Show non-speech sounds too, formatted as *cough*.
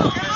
Oh, *laughs*